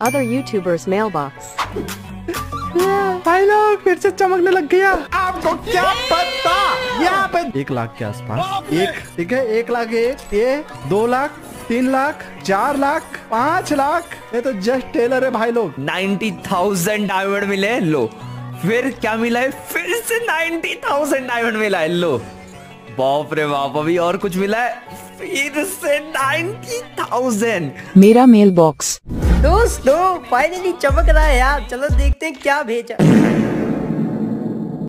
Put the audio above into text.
Other YouTubers' mailbox. भाई लोग फिर से चमकने लग गया। आपको क्या पता? यहाँ पे एक लाख के आसपास। एक ठीक है एक लाख एक ये दो लाख तीन लाख चार लाख पाँच लाख। ये तो जस्ट टेलर है भाई लोग। नाइन्टी थाउज़ेंड डायमंड मिले लो। फिर क्या मिला है? फिर से नाइन्टी थाउज़ेंड डायमंड मिला है लो। बाप रे बाप अभी और कुछ मिला है? फिर से नाइन्टी थाउज़ेंड। मेरा मेल बॉक्स दोस्तों फाइनली चमक रहा है यार। चलो देखते हैं क्या भेजा।